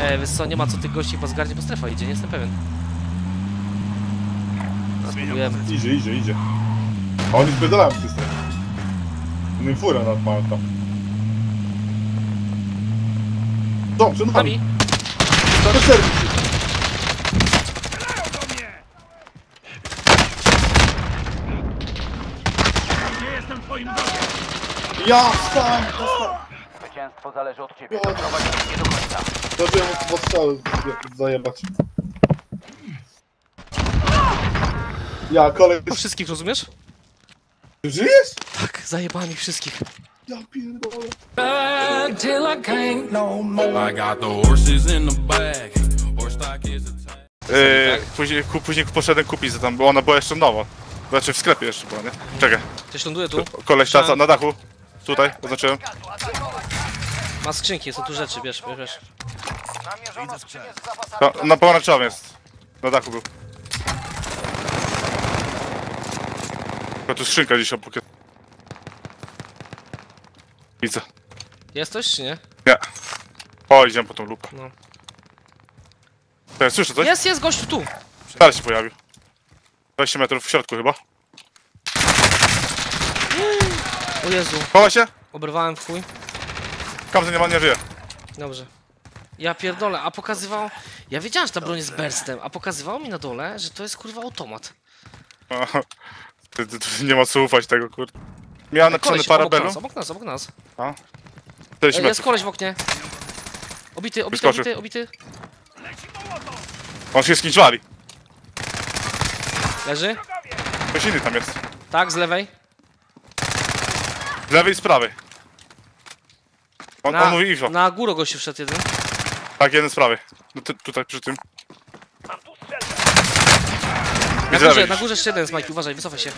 E, wiesz co, nie ma co tych gości po zgarnie, bo strefa idzie, nie jestem pewien. No, spróbujemy. Idzie, idzie, idzie. A oni spierdalają w tej strefie. Oni furę nad mają tam. Są, przed nami. Nami. To serwis. Ja wstałem! Zwycięstwo zależy od ciebie. Ja- Doprowadź mnie do końca. Zacząłem dwa strzały zajebać. Ja, kolej... Po wszystkich, rozumiesz? Ty żyjesz? Tak, zajebałem ich wszystkich. Ja pierdolę. Yy, później, ku, później poszedłem kupić, za tam, bo ona była jeszcze nowa. Znaczy w sklepie jeszcze była, nie? Czekaj, Ktoś ląduje tu. koleś taca na dachu. Tutaj, oznaczyłem. Ma skrzynki, są tu rzeczy, bierz, bierz. Namierzono skrzynię z zapasami. Ta, na pomarańczowym jest. Na dachu był. Tylko tu skrzynka gdzieś obok. Widzę. Jest coś, czy nie? Nie. O, idziemy po tą lupę. No. Czekaj, słyszę coś? Jest, jest gościu tu! Teraz się pojawił. 20 metrów w środku chyba. O Jezu, Chowa się? oberwałem w chuj. Kamzy nie ma, nie żyje. Dobrze. Ja pierdolę, a pokazywał... Ja wiedziałem, że ta broń jest burstem, a pokazywało mi na dole, że to jest kurwa automat. Aha. Ty- ty- ty Nie ma co ufać tego, kurde. Miałem napisany Koleś, obok parabelu. nas, obok nas, obok nas. 40 Jest metrów. koleś w oknie. Obity, obity, Wyskoczył. obity, obity. On się z kimś wali. Leży. Ktoś inny tam jest. Tak, z lewej. Z lewej i z prawej. On, on mówi info. na górę gościu wszedł jeden. Tak, jeden z prawej. No ty, tutaj przy tym. Na górze, lewej. na górze jeszcze jeden z Majki, uważaj, wycofaj się.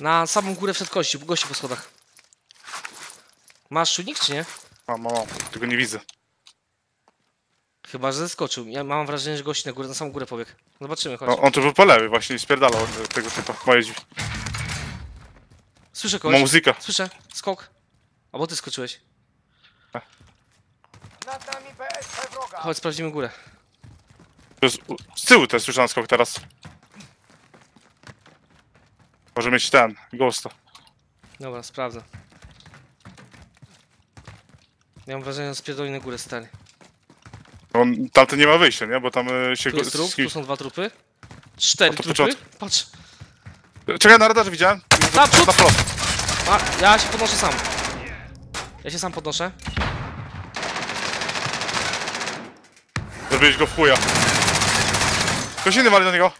Na samą górę wszedł gościu, gościu po schodach. Masz czujnik czy nie? Mam, mam, mam. Tego nie widzę. Chyba, że zeskoczył. Ja mam wrażenie, że gości na górę, na samą górę pobiegł. Zobaczymy, chodź. No, on tu był po lewej właśnie i spierdalał od tego typa. Moje dziwi. Słyszę Ma kogoś. muzyka. Słyszę. Skok. Albo ty skoczyłeś. Wroga. Chodź, sprawdzimy górę. To jest, z tyłu też słyszałem skok teraz. Może mieć ten, ghosta. Dobra, sprawdzę. Ja mam wrażenie, że spierdoli na górę, stary. On, tamten nie ma wyjścia, nie? Bo tam e, się Tu go... jest trup, tu są dwa trupy. Cztery trupy. początku. Patrz. Czekaj, na radarze widziałem. Na prost. A, ja się podnoszę sam. Ja się sam podnoszę. Zrobiłeś go w chuja. Ktoś inny wali na niego.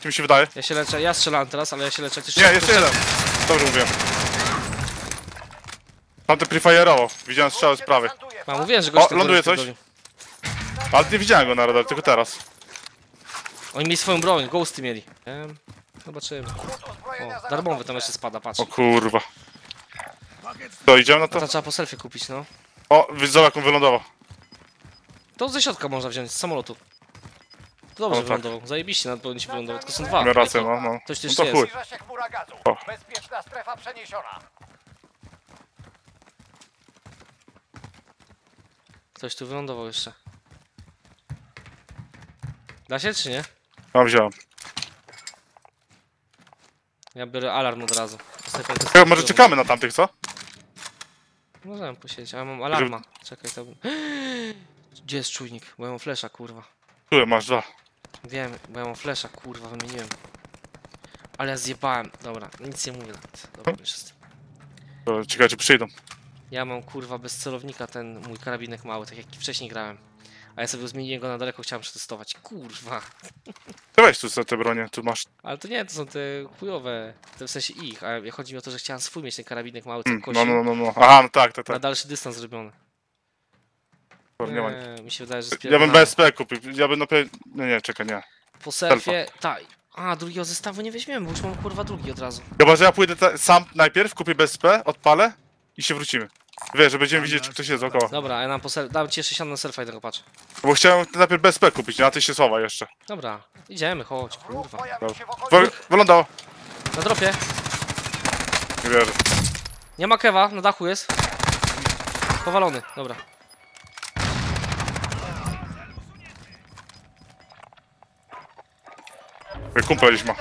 Czy mi się wydaje? Ja się leczę. Ja strzelałem teraz, ale ja się leczę. Ty Nie, jeszcze jeden. Dobrze mówiłem. Tamten prefire'ował. Widziałem strzały z prawej. A, mówiłem, że gość O, ląduje coś? Ale nie widziałem go na radarze, tylko teraz. Oni mieli swoją broń, ghosty mieli. Em, Zobaczymy. O, darmowy tam jeszcze spada, patrz. O kurwa. To idziemy na To to? trzeba po selfie kupić, no. O, widzę jak on wylądował. To ze środka można wziąć, z samolotu. To dobrze O, tak. wylądował. Zajebiście nawet powinien się wylądować, tylko są dwa. Miał rację, Jak no, to? no. Ktoś tu No jeszcze to jest. chuj. Zbliża się chmura gazu. O. Bezpieczna strefa przeniesiona. Ktoś tu wylądował jeszcze. Da się czy nie? Mam wziąłem. Ja biorę alarm od razu. Stefan, to jest Chyba może czekamy na tamtych, co? Możemy posiedzieć, ale mam alarma. Czekaj, to... Gdzie jest czujnik? Bo ja mam flesza, kurwa. Tu masz dwa. Wiem, bo ja mam flesza, kurwa, wymieniłem. Ale ja zjebałem. Dobra, nic nie mówię nawet. Dobra, już jest. Ciekawe czy przyjdą. Ja mam kurwa bez celownika ten mój karabinek mały, tak jak wcześniej grałem. A ja sobie zmieniłem go na daleko, chciałem przetestować. Kurwa. To weź tu sobie te bronie, tu masz. Ale to nie, to są te chujowe. To w sensie ich, a chodzi mi o to, że chciałem swój mieć ten karabinek mały, co Hmm, kosił. no, no, no, no. Aha, no tak, tak, Na tak. dalszy dystans zrobiony. Nie ma. Nie, mi się wydaje, że Ja bym. BSP kupił. Ja bym na pewno. No nie, czekaj, nie. Po selfie, tak. A, drugiego zestawu nie weźmiemy, bo już mam kurwa drugi od razu. Chyba, że ja pójdę ta, sam najpierw, kupię BSP, odpalę i się wrócimy. Wiesz, że będziemy widzieć, czy ktoś jest dookoła. Dobra, ja nam po sel... dam ci jeszcze siano na selfie tego patrz. Bo chciałem najpierw BSP kupić, nie? a ty się słowa jeszcze. Dobra, idziemy, chodź, kurwa. pojawił się w Wy, okolicy. wylądował. Na dropie. Nie wierzę. Nie ma kewa, na dachu jest. Powalony, dobra. Kumpel ma.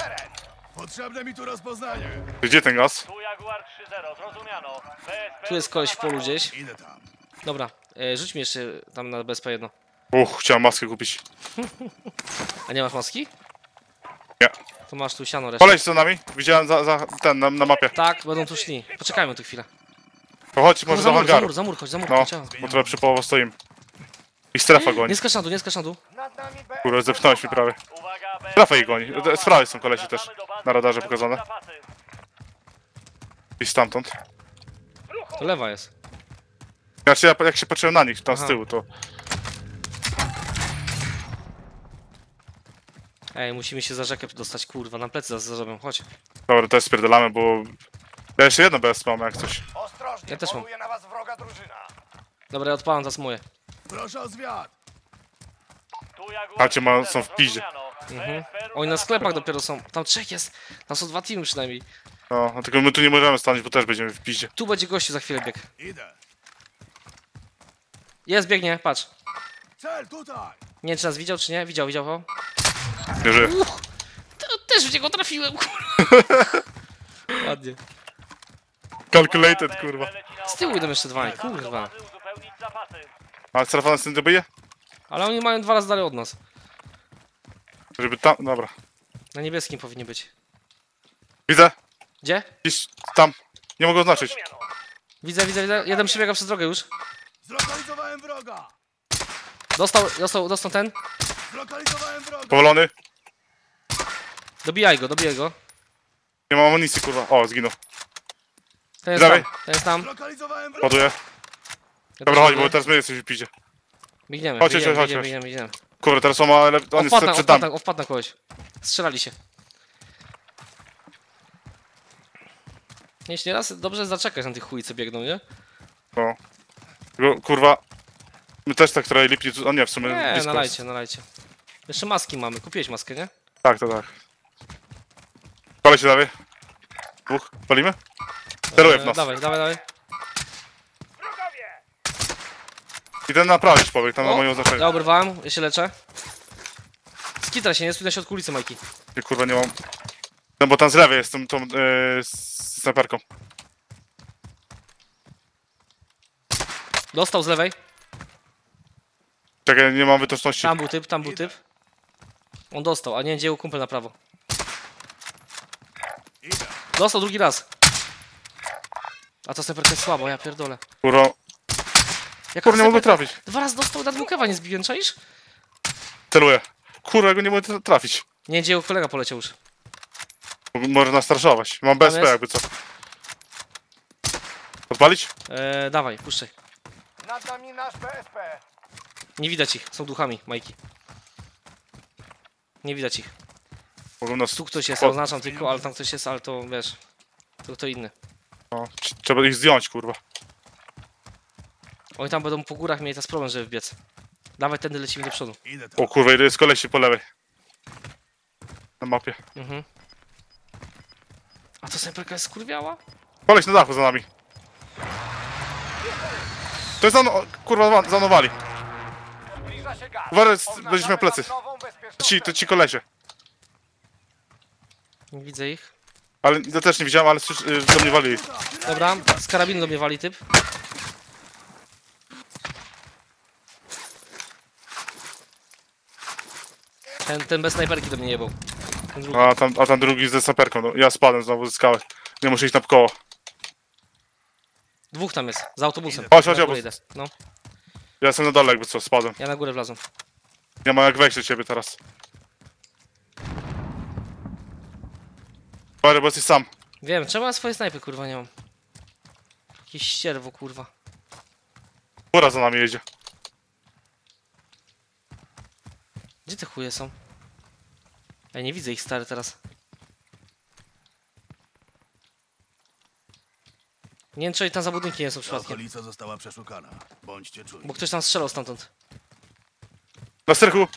Potrzebne mi tu rozpoznanie. Gdzie ten gaz? Tu Jaguar 3-0, zrozumiano. BSP Tu jest koleś w polu gdzieś. Idę tam. Dobra, e, rzuć mi jeszcze tam na BSP jedno. Uch, chciałem maskę kupić. A nie masz maski? Nie. To masz tu siano resztę. Koleś za nami? Widziałem za, za ten, na, na mapie. Tak, będą tu szli. Poczekajmy tu chwilę. To chodź może za mur, za hangaru. mur, za mur, chodź, za mur, No, chodź. ja. bo trochę przy połowie stoimy. I strefa goni. Nie skacz na dół, nie skacz na dół. Nad nami BSP Kurwa, zepchnąłeś mi prawie. Uwaga, Strefa ich goni. Z prawej są kolesi też. Na radarze pokazane. I stamtąd. To lewa jest. Znaczy ja jak się patrzyłem na nich tam z Aha. tyłu, to... Ej, musimy się za rzekę dostać, kurwa, na plecy za zrobią, chodź. Dobra, też spierdalamy, bo... Ja jeszcze jedno bez mam jak coś. Ostrożnie, Ja też mam. na was wroga drużyna. Dobra, ja odpalam moje. Proszę o zwiat. Cię ma- 3-0, są w zrozumiano. Mhm. Oni na sklepach dopiero są. Tam trzech jest. Tam są dwa teamy przynajmniej. No, no, tylko my tu nie możemy stanąć, bo też będziemy w piździe. Tu będzie gościu za chwilę bieg. Jest, biegnie, patrz. Cel tutaj. Nie wiem, czy nas widział, czy nie. Widział, widział go. Nie żyję. To też w niego trafiłem, kurwa. Ładnie. Calculated, kurwa. Z tyłu idą jeszcze dwa, kurwa. A strefa nas nie dobije? Ale oni mają dwa razy dalej od nas. Żeby tam... Dobra. Na niebieskim powinni być. Widzę. Gdzie? Gdzieś tam. Nie mogę oznaczyć. Widzę, widzę, widzę. Jeden przebiega przez drogę już. Zlokalizowałem wroga. Dostał, dostał, dostał ten. Zlokalizowałem wroga. Powolony. Dobijaj go, dobijaj go. Nie mam amunicji, kurwa. O, zginął. Ten jest Dawaj. tam, ten jest tam. Zlokalizowałem wroga. Ładuję. Ja Dobra, też chodź, ładuję. bo teraz my jesteśmy w piździe. Biegniemy, Chodź, biegniemy, chodź, biegniemy, chodź. biegniemy, biegniemy. Kurde, teraz on ma... Ale on jest przed na, wpadł na kogoś. Strzelali się. Jeśli raz dobrze zaczekać na tych chuj, co biegną, nie? No. Tylko, kurwa... My też tak trochę lipnie... tu- A nie, w sumie Nie, blisko nalajcie, jest. nalajcie. Jeszcze maski mamy. Kupiłeś maskę, nie? Tak, tak, tak. Palę się dalej. Dwóch. Palimy? Celuję w E, nas. Dawaj, dawaj, dawaj. I ten naprawić powiek, tam na O, moje oznaczenie. Ja obrywałem, ja się leczę. Skitra się, nie stój na środku ulicy, Majki. Nie, kurwa, nie mam. No bo tam z lewej jest tą, tą yy, z snajperką. Dostał z lewej. Czekaj, nie mam wytoczności. Tam był typ, tam był typ. On dostał, a nie dzieł kumpel na prawo. Idę. Dostał drugi raz. A to snajperka jest słabo, ja pierdolę. Kurwa, Jaka kurwa, nie mogę trafić. Dwa razy dostał na dwukewa, nie zbiłem, czaisz? Celuję. Kurwa, ja go nie mogę tra- trafić. Nie, dzieł kolega poleciał już. Mo- Może nas straszować. Mam BSP jest? jakby co. Odpalić? E, dawaj, puszczaj. Nad nami nasz BSP. Nie widać ich, są duchami, Majki. Nie widać ich. Mogą nas... Tu ktoś jest, oznaczam tylko, ale tam ktoś jest, ale to wiesz. To kto inny. No, tr- trzeba ich zdjąć, kurwa. Oni tam będą po górach mieli teraz problem, żeby wbiec. Dawaj, tędy lecimy do przodu. O kurwa, ile jest kolesi po lewej. Na mapie. Mhm. A to snajperka jest skurwiała? Koleś na dachu za nami. To jest zano... Kurwa, wa- zanowali. Zbliża się gaz. Uważaj, będziesz miał plecy. bezpieczną Ci, to ci kolesie. Nie widzę ich. Ale ja też nie widziałem, ale słysz- y, do mnie walili. Dobra, z karabinu do mnie wali typ. Ten, ten bez snajperki do mnie jebał. Ten drugi. A tam, a tam drugi ze saperką. No, ja spadłem znowu ze skały. Nie muszę iść na koło. Dwóch tam jest, za autobusem. Chodź, chodź, Na obóz. górę idę. No, Ja jestem na dole jakby co, spadłem. ja na górę wlazłem. Nie ma jak wejść do ciebie teraz. Parę, bo jesteś sam. Wiem, ja swoje snajpy kurwa nie mam? Jakieś ścierwo kurwa. Góra za nami jedzie. Gdzie te chuje są? Ja nie widzę ich stary teraz. Nie wiem czy oni tam za budynki nie są przypadkiem. Okolica została przeszukana. Bądźcie czujni. Bo ktoś tam strzelał stamtąd. Na strychu.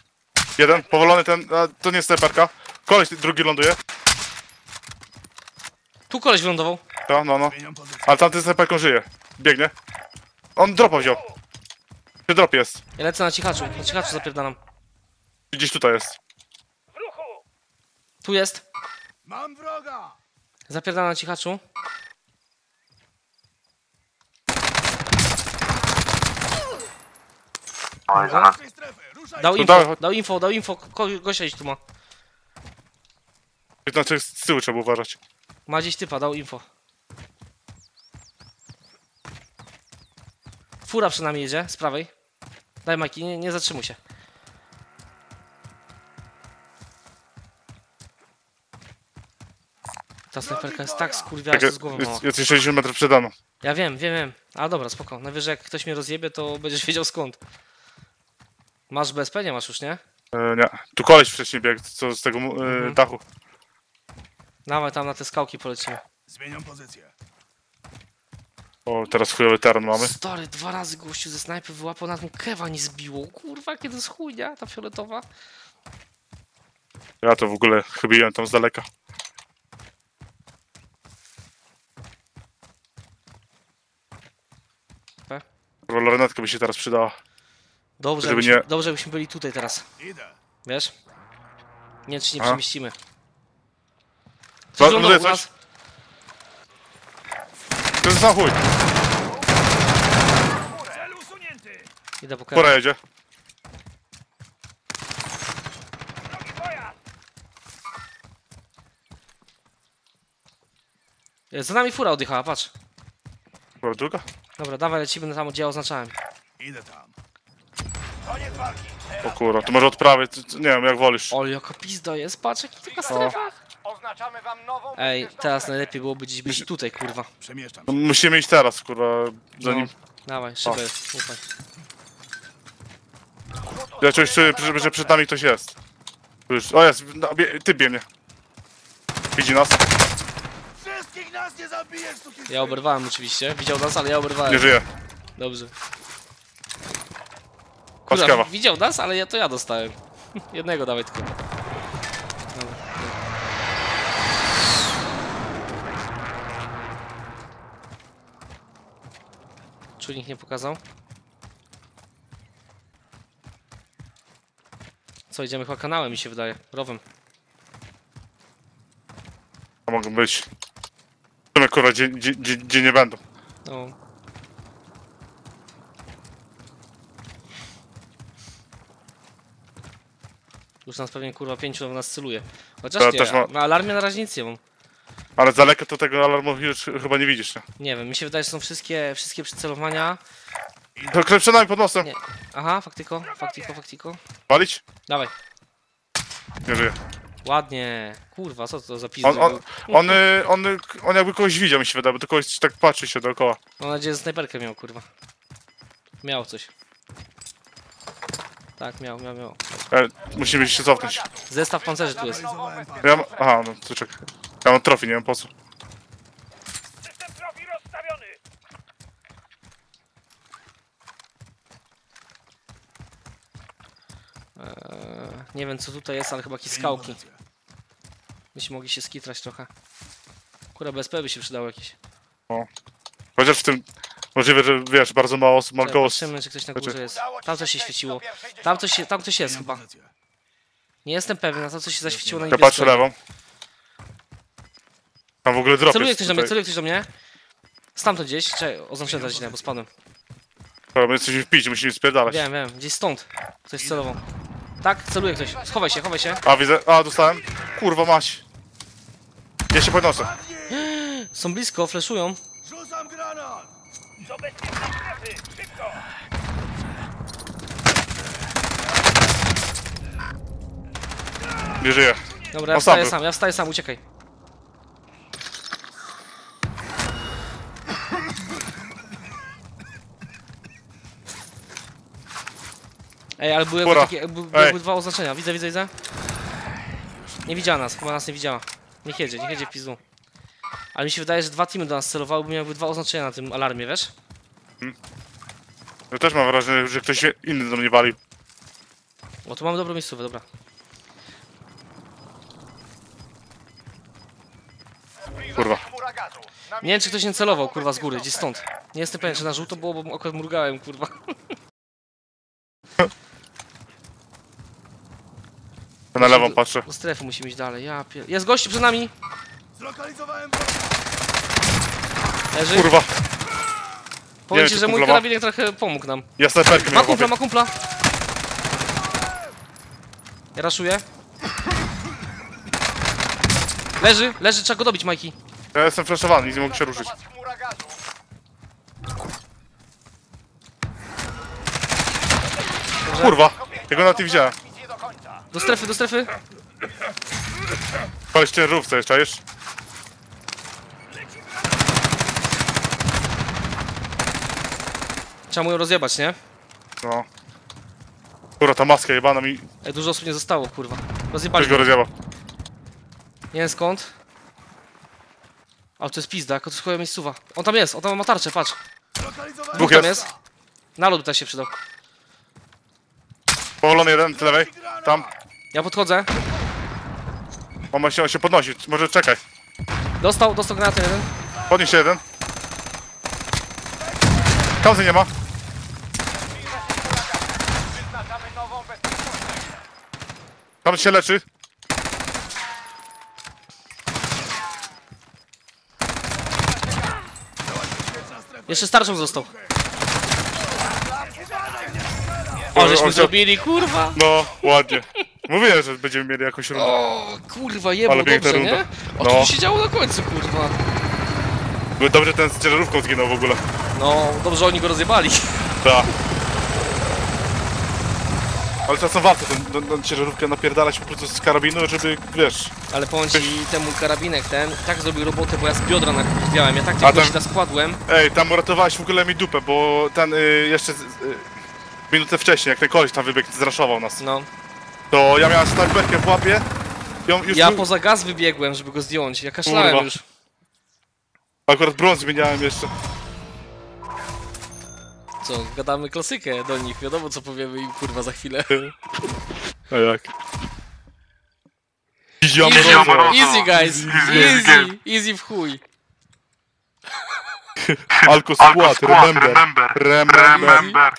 Jeden, powolony ten, a, to nie jest snajperka. Koleś drugi ląduje. Tu koleś wylądował. No, no, no. Zmieniam pozycję. Ale tamten snajperką żyje. Biegnie. On dropa wziął. Przy drop jest. Ja lecę na cichaczu. Na cichaczu zapierdalam. Gdzieś tutaj jest. Tu jest. Mam wroga! Zapierdala na cichaczu. Z naszej strefy! Ruszaj! Dał No info, dawaj, chodź. dał info, dał info. Gościa gdzieś tu ma. Znaczy z tyłu trzeba uważać. Ma gdzieś typa, dał info. Fura przy nami jedzie, z prawej. Daj Majki, nie, nie zatrzymuj się. Ta snajperka jest tak skurwiała, Tak, że z głowy mała. jest, jest 60 metrów przede mną. Ja wiem, wiem, wiem. A dobra, spoko. Najwyżej jak ktoś mnie rozjebie, to będziesz wiedział skąd. Masz BSP? Nie masz już, nie? E, nie. Tu koleś wcześniej biegł, co z tego e, Mhm. dachu. Dawaj tam na te skałki polecimy. Zmieniam pozycję. O, teraz chujowy teren mamy. Stary, dwa razy gościu ze snajpy wyłapał nad mu kewa nie zbiło. Kurwa, kiedy jest chujnia, ta fioletowa. Ja to w ogóle chybiłem tam z daleka. E? Chyba lornetka by się teraz przydała. Dobrze, Żeby jakbyśmy, nie- dobrze, jakbyśmy byli tutaj teraz. Wiesz? Nie wiem, czy się nie A? przemieścimy. Co, lądował mówię u coś? nas. To jest za chuj. Cel usunięty! Idę po. Pora jedzie. Jest, Za nami fura odjechała, patrz. Chyba druga? Dobra, dawaj, lecimy na tam, gdzie ja oznaczałem. Idę tam. Koniec walki. O kurwa, to może c- nie wiem, jak wolisz. O, jaka pizda jest, patrz, jaka taka strefa. Oznaczamy wam nową Ej, bezpieczną teraz strefę. najlepiej byłoby gdzieś być tutaj, kurwa. Przemieszczam No, się. musimy iść teraz, kurwa, zanim... No, dawaj, szybę, ufaj. Ja czuję, że, że, że przed nami ktoś jest. Tu Już, o jest, na- bie- ty bie mnie. Widzi nas, nas nie zabijesz, suki Ja oberwałem oczywiście, widział nas, ale ja oberwałem. nie żyje. Dobrze. Kurwa, kawa. widział nas, ale ja to ja dostałem. Jednego dawaj tylko. Dobra. Czujnik nie pokazał. Co, idziemy chyba kanałem mi się wydaje, rowem. A mogą być. Kurwa, gdzie, gdzie, gdzie, gdzie nie będą. No. Już nas pewnie kurwa pięciu na nas celuje. Chociaż Ja nie, też mam- na alarmie na razie nic nie mam. Ale z daleka to tego alarmu już chyba nie widzisz, nie? Nie wiem, mi się wydaje, że są wszystkie, wszystkie przycelowania. To ktoś przed nami pod nosem. Nie. Aha, faktiko, faktiko, faktiko. Walić? Dawaj. Nie żyje. Ładnie. Kurwa, co to za pizdy On, on, on, y, on, y, on jakby kogoś widział, mi się wydaje, bo kogoś tak patrzy się dookoła. Mam nadzieję, że snajperkę miał, kurwa. Miał coś. Tak, miał, miał, miał. E, musimy się cofnąć. Zestaw pancerzy tu jest. Ja, aha, no to czekaj. Ja mam trofi, nie wiem po co. nie wiem co tutaj jest, ale chyba jakieś skałki. Byśmy mogli się skitrać trochę. Kurwa, BSP by się przydało jakieś. Chociaż w tym możliwe, że wiesz, bardzo mało osób ma Czekaj, ghost. Patrzymy, czy ktoś na górze jest. Tam coś się świeciło. Tam coś, się, tam coś jest chyba. Nie jestem pewien, a tam coś się zaświeciło na Ja niebiesko. patrzę lewą. Tam w ogóle drop Celuje jest ktoś do mnie, tutaj. celuje ktoś do mnie. Stamtąd gdzieś, czekaj, oznaczyłem teraz źle, bo spadłem. To My jesteśmy w pić, musimy spierdalać. Wiem, wiem, gdzieś stąd. Ktoś celował. Tak, celuje ktoś. Schowaj się, chowaj się. A widzę, a dostałem. Kurwa mać. Ja się podnoszę. Są blisko, fleszują. Rzucam granat! Do bezpiecznej strefy. Szybko. Nie żyje. Dobra, ja On sam wstaję był. sam, ja wstaję sam, uciekaj. Ej, ale były, takie, by, były Ej. dwa oznaczenia. Widzę, widzę, widzę. Nie widziała nas, chyba nas nie widziała. Niech jedzie, niech jedzie w pizdu. Ale mi się wydaje, że dwa teamy do nas celowały, bo miały dwa oznaczenia na tym alarmie, wiesz? Ja też mam wrażenie, że ktoś inny do mnie walił. O, tu mamy dobrą miejscówkę, dobra. Kurwa. Nie wiem, czy ktoś nie celował, kurwa, z góry, gdzieś stąd. Nie jestem pewien, czy na żółto było, bo akurat mrugałem, kurwa. Na lewą patrzę. Do strefy musimy iść dalej, ja pier... Jest gościu przed nami! Zlokalizowałem Leży. Kurwa. Powiem ci, że mój kumpla ma? karabinek trochę pomógł nam. Ja snajperkę Ma kumpla, ma kumpla! Ja raszuję. Leży, leży, trzeba go dobić, Majki. Ja jestem flashowany, nic nie mogę się ruszyć. Kurwa. Ja go na tym widziałem. Do końca. Do strefy, do strefy. Koleś ciężarówce jeszcze, czaisz? Trzeba mu ją rozjebać, nie? No. Kurwa, ta maska jebana mi... Ej, dużo osób nie zostało, kurwa. Rozjebali go go. rozjebał. Nie wiem skąd. Ale to jest pizda, jako to jest miejscowa. On tam jest, on tam ma tarczę, patrz. Dwóch jest. jest. Nalot tutaj się przydał. Powolony jeden, z lewej. Tam. Ja podchodzę. On ma się, on się podnosi. Może czekaj. Dostał, dostał granatę jeden. Podnieś się jeden. Kauzy nie ma. Tam się leczy. Jeszcze starczą został. O, żeśmy on się- zrobili, kurwa. No, ładnie. Mówiłem, że będziemy mieli jakąś rundę. O, kurwa, jebło Ale piękna dobrze, nie? O, No. co tu się działo na końcu, kurwa. Były Dobrze ten z ciężarówką zginął w ogóle. No, dobrze oni go rozjebali. Tak. Ale czasem warto ten, ten, ten ciężarówkę napierdalać po prostu z karabinu, żeby, wiesz... Ale powiem ci, temu karabinek ten tak zrobił robotę, bo ja z biodra nakurwiałem. Ja tak A tam- składłem. Ej, tam uratowałeś w ogóle mi dupę, bo ten y, jeszcze... z- Y, minutę wcześniej, jak ten koleś tam wybiegł, zraszował nas. No. To ja miałem snajperkę w łapie. Już Ja był- poza gaz wybiegłem, żeby go zdjąć. Ja kaszlałem Kurwa. już. Akurat brąz zmieniałem jeszcze. Co, gadamy klasykę do nich. Wiadomo co powiemy im kurwa za chwilę. A jak? Easy Easy, easy guys. Easy. Easy w chuj. Alko squad, remember. Remember.